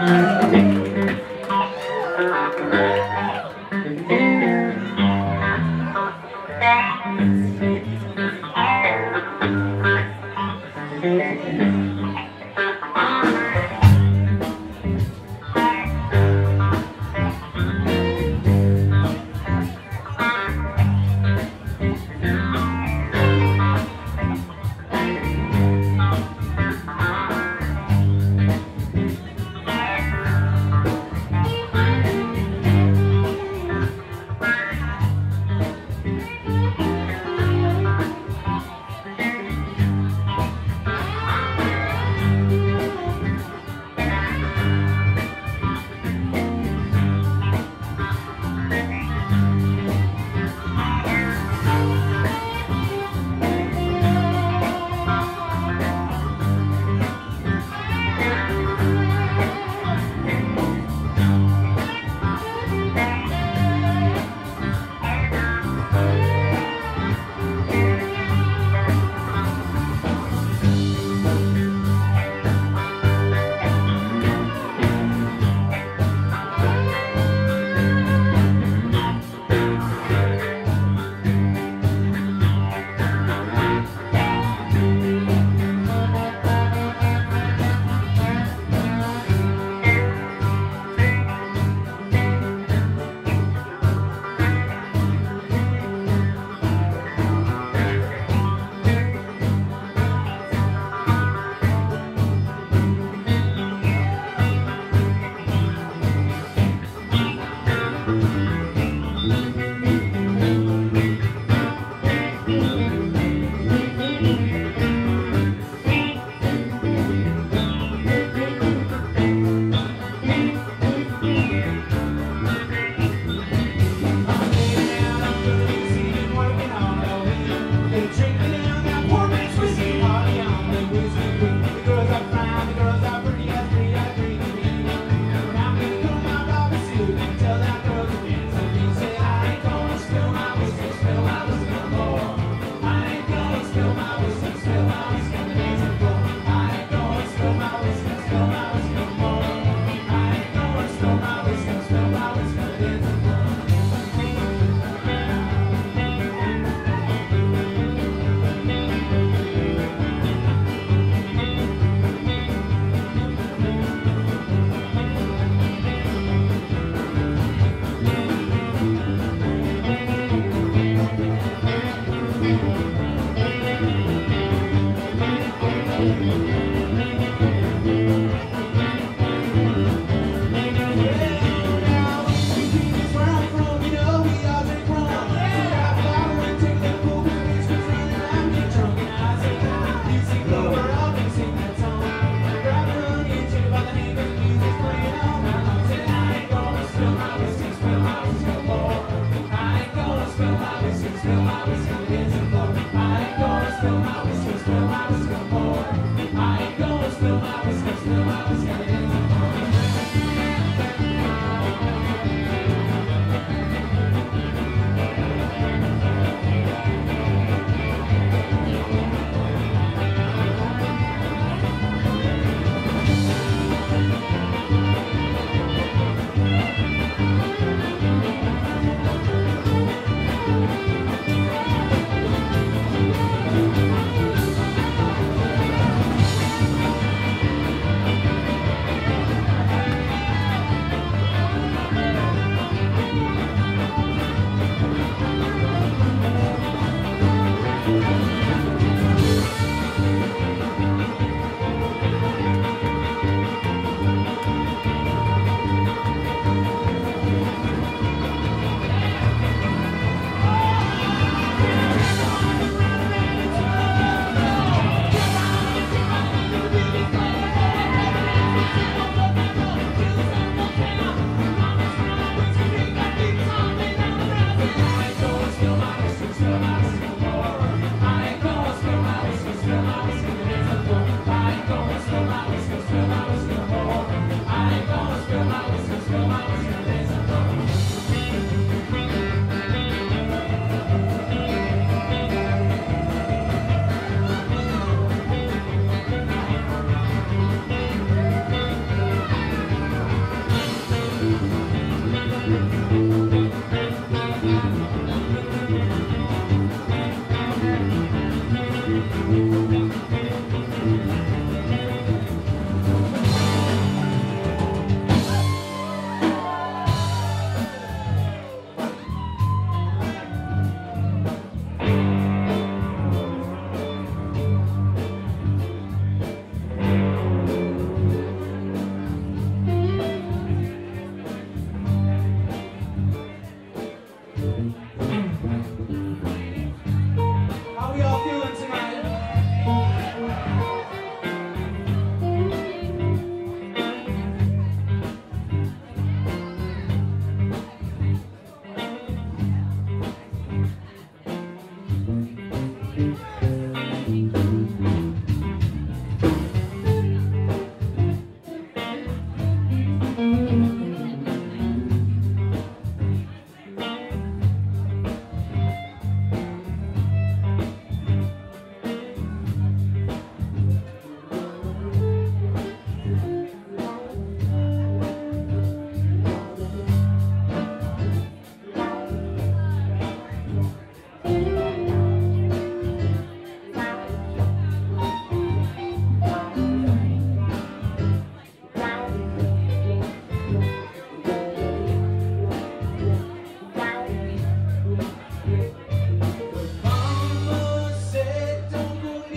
Thank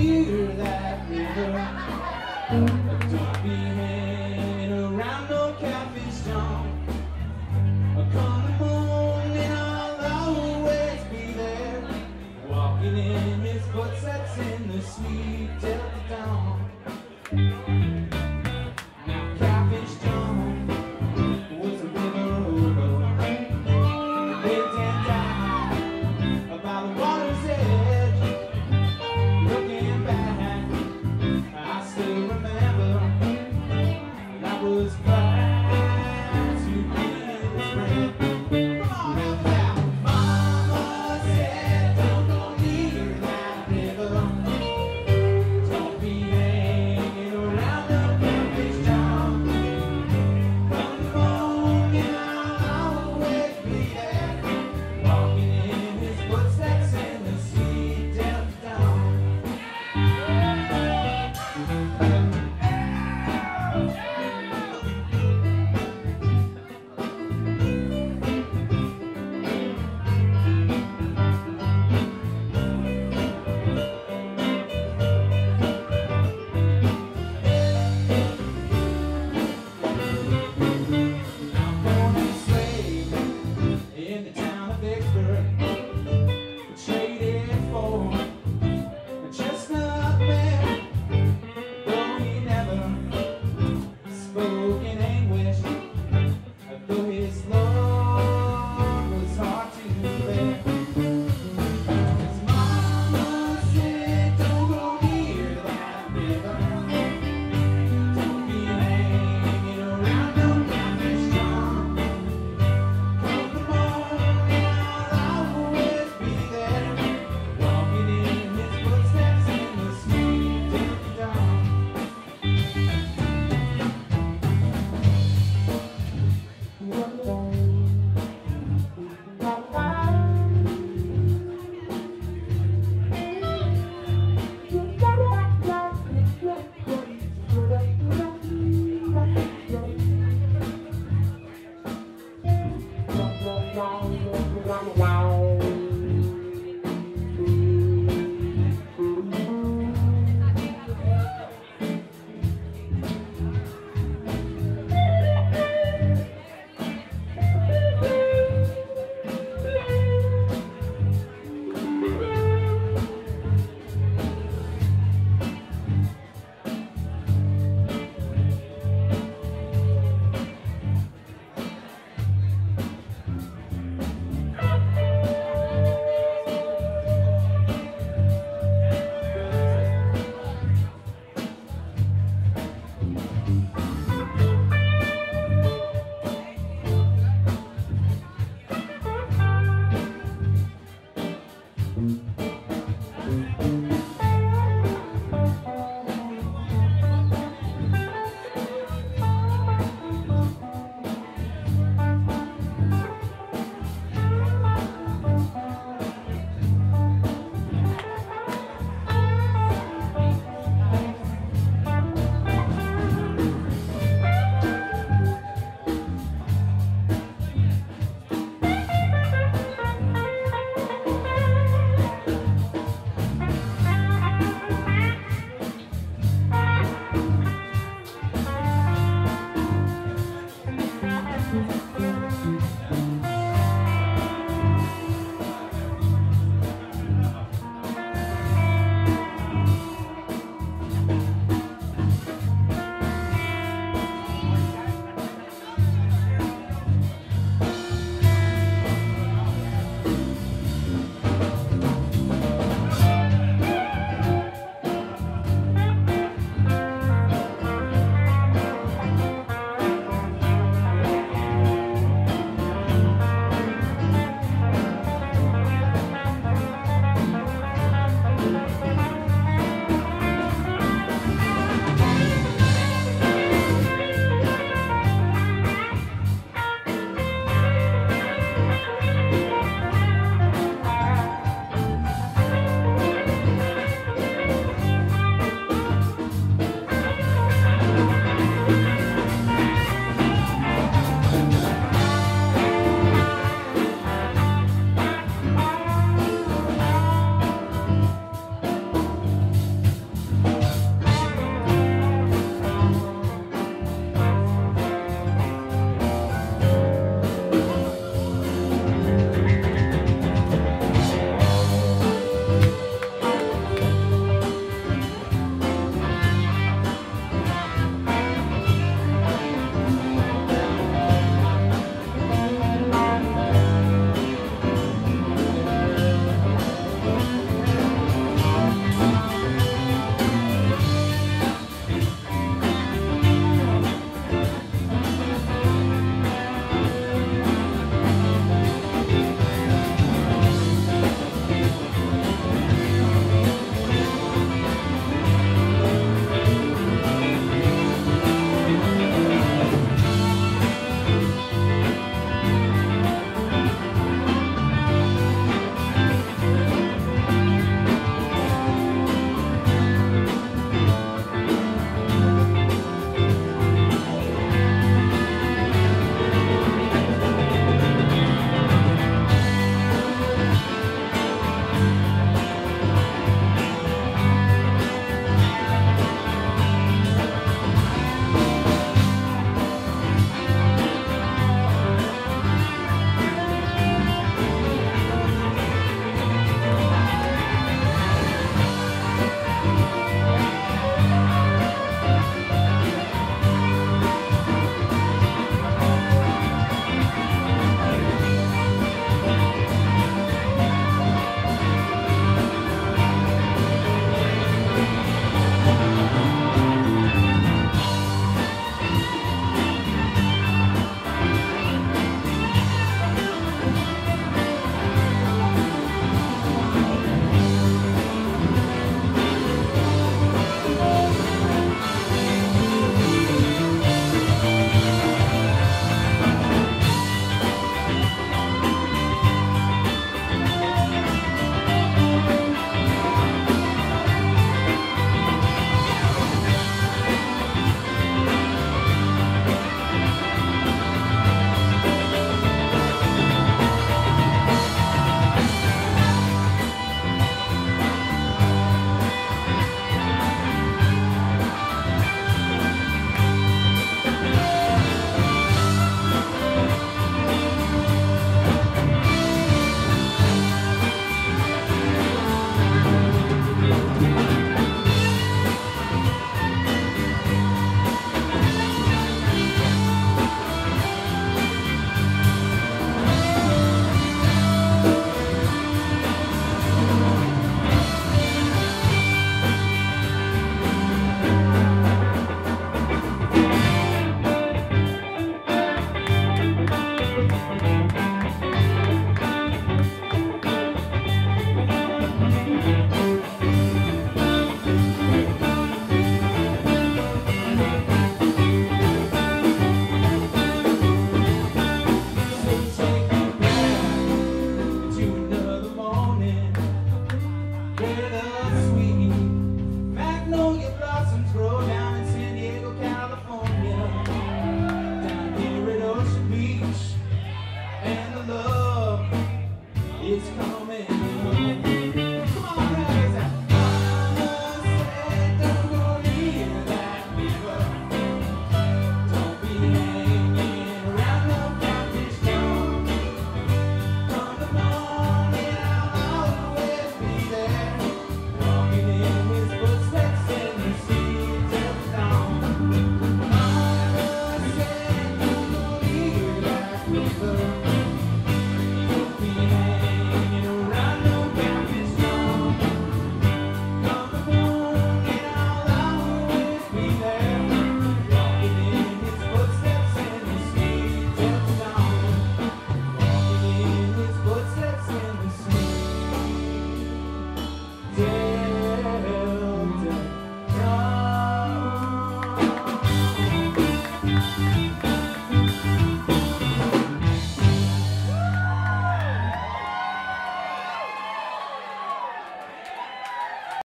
hear that river. Don't be